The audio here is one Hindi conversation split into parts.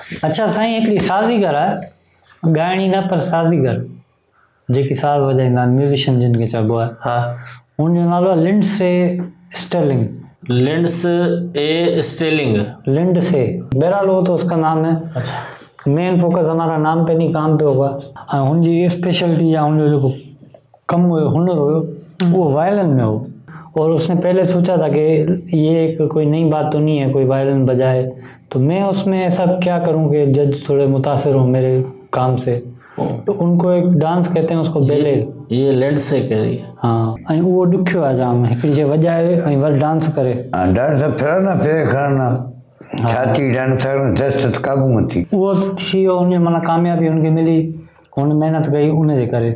अच्छा साईं हिकिड़ी साज़ीगर आहे ॻाइणी न पर साज़ीगर जेकी साज़ वॼाईंदा आहिनि म्यूज़िशियन जिन खे चइबो आहे हाँ। हुनजो नालो आहे लिंडसे स्टेलिंग। लेंस ए स्टेलिंग। लिंड से बहरहाल वो तो उसका नाम है। अच्छा। मेन फोकस हमारा नाम पे नहीं काम पे होगा। ऐं हुनजी स्पेशलिटी या हुनजो जेको कमु हुयो हुनर हुयो वो वायलिन में हो। और उसने पहले सोचा था कि ये एक कोई नई बात तो नहीं है कोई वायलिन बजाए। तो मैं उसमें ऐसा क्या करूँ कि जज थोड़े मुतासिर हो मेरे काम से? तो उनको एक डांस कहते हैं उसको बेले। ये लेंस से कह रही है। हाँ। ऐं उहो ॾुखियो आहे जाम हिकिड़ी शइ वॼाए ऐं वरी डांस करे। डांस फिरना फिर खणना छाती डांस दस्त काबू में थी। उहो थी वियो हुन माना कामयाबी हुनखे मिली हुन महिनत कई उनजे करे।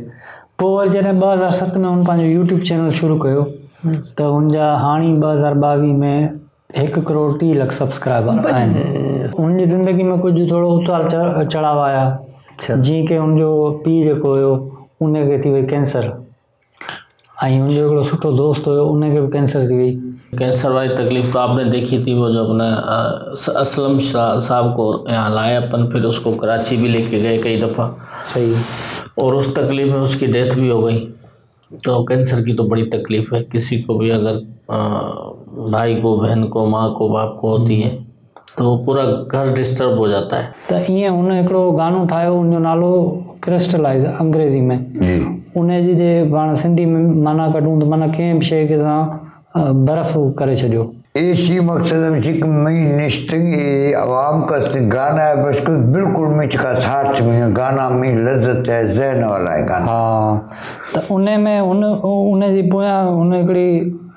पोइ वरी जॾहिं ॿ हज़ार सत में हुन पंहिंजो यूट्यूब चैनल शुरू कयो त हुनजा हाणे ॿ हज़ार ॿावीह में हिकु करोड़ टीह लख सब्सक्राइबर आहिनि हुनजी ज़िंदगी में कुझु थोरो उतार चढ़- चढ़ाव आया। जीअं की हुनजो पीउ जेको हुयो उनखे थी वई कैंसर ऐं हुनजो हिकिड़ो सुठो दोस्त हुयो उनखे बि कैंसर थी वई कैंसर वाली तकलीफ़ तो आपने देखी थी वो जो अपना असलम शाह साहब को यहाँ लाया अपन फिर उसको कराची भी लेके गए कई दफ़ा। सही। और उस तकलीफ़ में उसकी डेथ भी हो गई। तो कैंसर की तो बड़ी तकलीफ़ है किसी को भी अगर भाई को बहन को माँ को बाप को होती है तो पूरा घर डिस्टर्ब हो जाता है। त ईअं हुन हिकिड़ो गानो ठाहियो हुनजो नालो क्रिस्टलाइज़ अंग्रेज़ी में। जी। उनजी जे पाण सिंधी में माना कढूं त माना कंहिं बि शइ खे तव्हां बर्फ़ करे छॾियो। इसी मकसद में चिक मई निश्चित आवाम का गाना है बस कुछ बिल्कुल मिच का साथ में है। गाना में लज्जत है जहन वाला है गाना। हा त उन में हुन उनजी पोयां हुन हिकिड़ी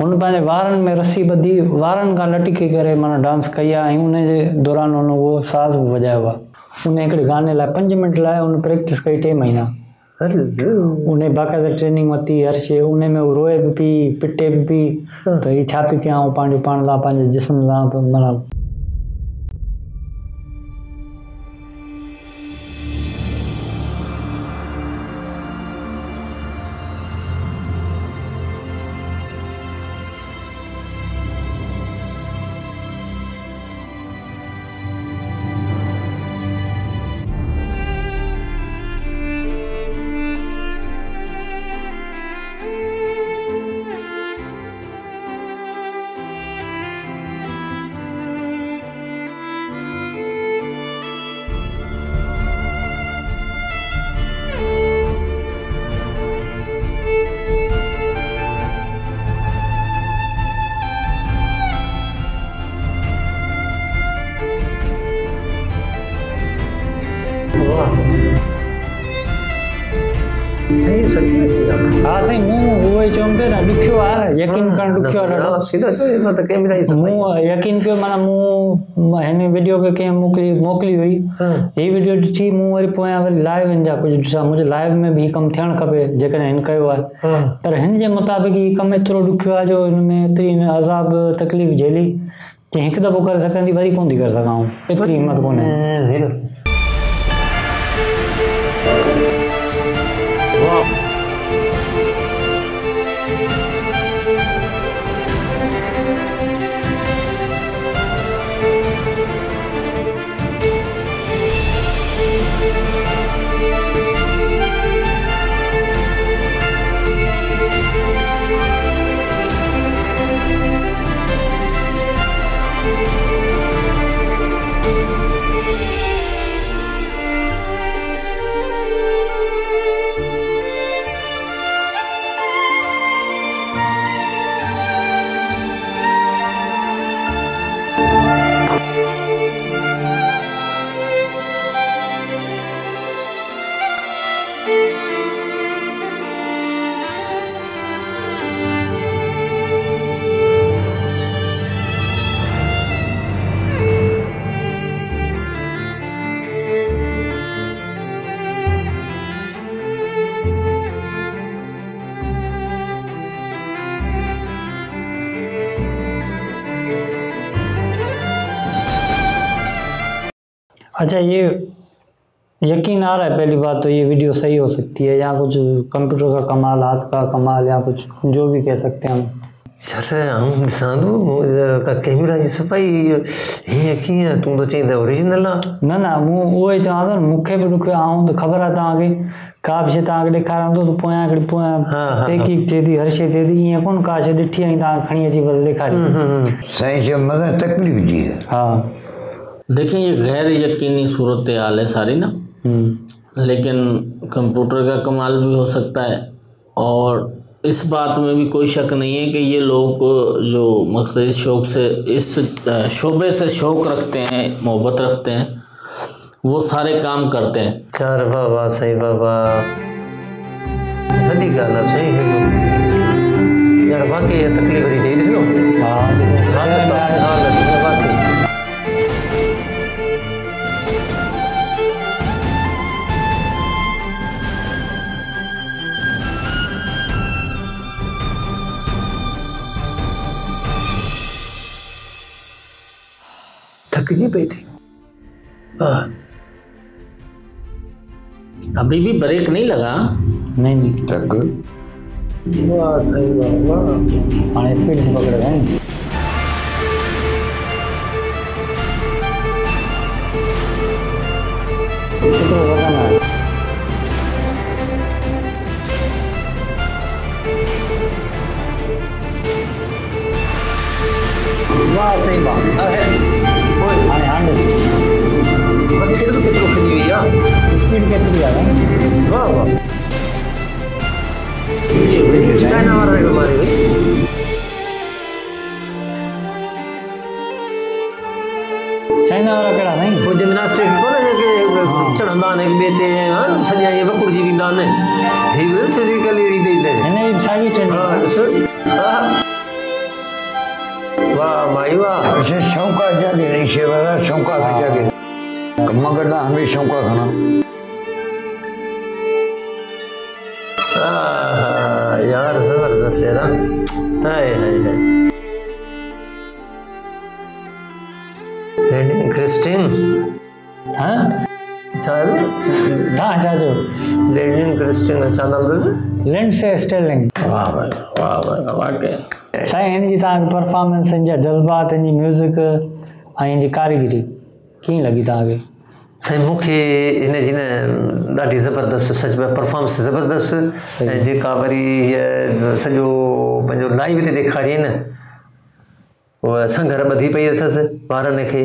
हुन पंहिंजे वारनि में रसी ॿधी वारनि खां कर करे माना डांस कई आहे ऐं उनजे दौरान हुन उहो साज़ बि वॼायो आहे। उन हिकिड़े गाने लाइ पंज मिंट लाइ उन प्रैक्टिस कई टे महीना। उन बाक़ाइदा ट्रेनिंग वरिती हर शइ उन में हू रोए बि पई पिटे बि पई त हीअ छा पई कयां पंहिंजो पाण लाइ पंहिंजे जिस्म माना हा ॾुखियो आहे यकीन करणु ॾुखियो आहे ॾाढो हा, सीधो चओ हिन त कंहिं बि न थी मूं यकीन कयो माना मूं हिन वीडियो खे कंहिं मोकिली मोकिली हुई हीअ वीडियो ॾिठी मूं वरी पोयां वरी लाइव हिन जा कुझु ॾिसा मुंहिंजे लाइव में बि कमु थियणु खपे जेकॾहिं हिन कयो आहे पर हिन जे मुताबिक़ हीअ कमु एतिरो ॾुखियो आहे जो हिन में एतिरी हिन अज़ाब तकलीफ़ झेली जे हिकु दफ़ो करे सघंदी वरी कोन थी करे सघां एतिरी हिमत कोन्हे अच्छा ये यकीन आ रहा है पहली बात तो ये वीडियो सही हो सकती है या कुछ कंप्यूटर का कमाल हाथ का कमाल या कुछ जो भी कह सकते हैं हम। आऊँ ॾिसां थो का कैमरा जी सफ़ाई हीअं कीअं तूं त चई त ओरिजिनल आहे न न मूं उहो ई चवां थो न, मूंखे बि ॾुखियो आऊँ त ख़बर आहे तव्हांखे का बि शइ तव्हांखे ॾेखारियाँ थो त पोयां हिकिड़ी हा, पोयां हा। तहक़ीक़ थिए थी हर शइ थिए थी ईअं कोन का शइ ॾिठी ऐं तव्हां खणी अची बसि ॾेखारी साईं जो मगर तकलीफ़ जी है। हा देखिए ये गैर यकीनी सूरत हाल है सारी ना। हम्म, लेकिन कंप्यूटर का कमाल भी हो सकता है। और इस बात में भी कोई शक नहीं है कि ये लोग जो मकसद इस शौक से इस शोबे से शौक रखते हैं मोहब्बत रखते हैं वो सारे काम करते हैं। वाह वॾी ॻाल्हि आहे साईं हिकु यार वाकई इहा तकलीफ़ थी हा हा। हा पई थी? हाँ। अभी भी ब्रेक नहीं लगा? नहीं नहीं। तक वाह वाह। स्पीड से पकड़ रहे हैं कितना वज़न है वाह साईं वाह मथे तो खजी वई आहे स्पीड केतिरी आहे वाह वाह। ये वही चाइना मारी वई चाइना वारा कहिड़ा साईं वो जिम्नास्टिक कोन जेके चढ़ंदा आहिनि हिक ॿिए ते हा सॼा इहे वकुड़जी वेंदा आहिनि ही बि फिज़िकली अहिड़ी ॾेई ॾे हिन जी साॻी हा ॾिस हा। वाह माई वाह। ऐसे शौका जागे नहीं से वाला शौका भी जागे. मगर ना हमें शौका खाना यार ज़बरदस्त है ना. हाय हाय हाय. इंटरेस्टिंग हाँ? चल. कहाँ चाचो वेरी इंटरेस्टिंग अच्छा नाम दस लेंड से। स्टेलिंग वाह भाई वाह भाई वाकई। साईं हिन जी तव्हांखे परफॉर्मेंस हिन जा जज़्बात हिन जी म्यूज़िक ऐं हिन जी कारीगिरी कीअं लॻी तव्हांखे साईं मूंखे हिन जी न ॾाढी ज़बरदस्त सच में परफॉर्मेंस ज़बरदस्त। ऐं जेका वरी हीअ सॼो पंहिंजो लाइव ते ॾेखारी न उहा संघर ॿधी पई अथसि ॿारनि खे।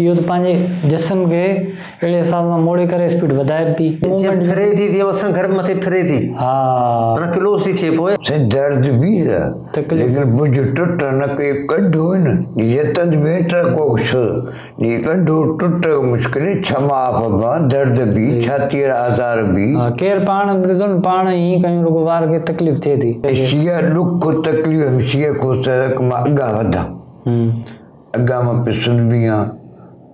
इहो त पंहिंजे जिस्म खे अहिड़े हिसाब सां मोड़े करे स्पीड वधाए थी फिरे थी तीअं उहा संघर मथे फिरे थी हा माना क्लोज़ थी थिए पोइ से दर्द भी है लेकिन बुझ टुट न के कंढो है न ये तंज बेहतर को छ ये कंढो टुट मुश्किल क्षमा फबा दर्द भी छाती आज़ार भी हा, केरु पाण ॾिसो न पाण ईअं कयूं रुगो ॿार खे तकलीफ़ थिए थी शिया दुख तकलीफ़ शिया को सरक माँ अॻा वधा हम्म, अॻा माँ पिसुन बि आहियाँ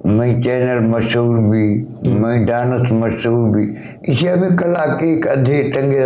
मैं चैनल मशहूर भी मैं डांस मशहूर भी इसे में कला के एक अधे टंगे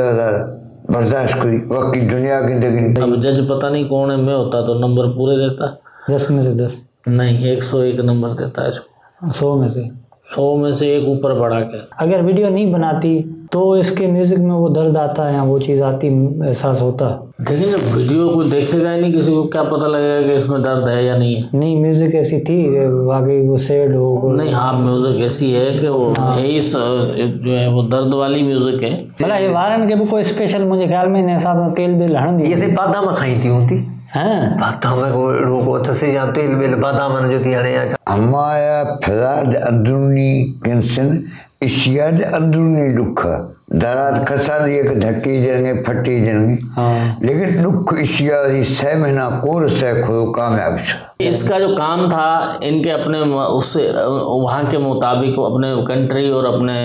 बर्दाश्त करी बाकी दुनिया की लेकिन अब जज पता नहीं कौन है मैं होता तो नंबर पूरे देता। दस में से दस। नहीं एक सौ एक नंबर देता है इसको। सौ में से। सौ में से एक ऊपर बढ़ा के। अगर वीडियो नहीं बनाती तो इसके म्यूज़िक में वो दर्द आता है या वो चीज़ आती एहसास होता। देखिए जब वीडियो को देखेगा ही नहीं किसी को क्या पता लगेगा कि इसमें दर्द है या नहीं है। नहीं म्यूज़िक ऐसी थी कि वाकई वो सैड हो नहीं हाँ म्यूज़िक ऐसी है कि वो यही जो है वो दर्द वाली म्यूज़िक है। भला ये वारनि खे बि कोई स्पेशल मुंहिंजे ख्याल में हिन हिसाब सां तेल बेल हणंदी इहे साईं बादाम खाई थी हूंदी हाँ। छा हमारा फलाद अंदरूनी टेंशन एशिया जे अंदरूनी दुख। दराज खसान एक धके जणगे फटे जणगे हाँ। लेकिन दुख एशिया जी छह महीना कोर सह खो कामयाब छ। इसका जो काम था इनके अपने उससे वहाँ के मुताबिक अपने कंट्री और अपने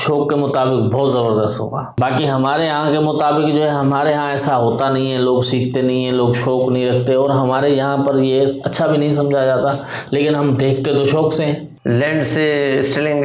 शौक के मुताबिक बहुत ज़बरदस्त होगा। बाकी हमारे यहाँ के मुताबिक जो है हमारे यहाँ ऐसा होता नहीं है। लोग सीखते नहीं है लोग शौक नहीं रखते और हमारे यहाँ पर ये अच्छा भी नहीं समझा जाता। लेकिन हम देखते तो शौक से हैं। लैंड से स्टिलिंग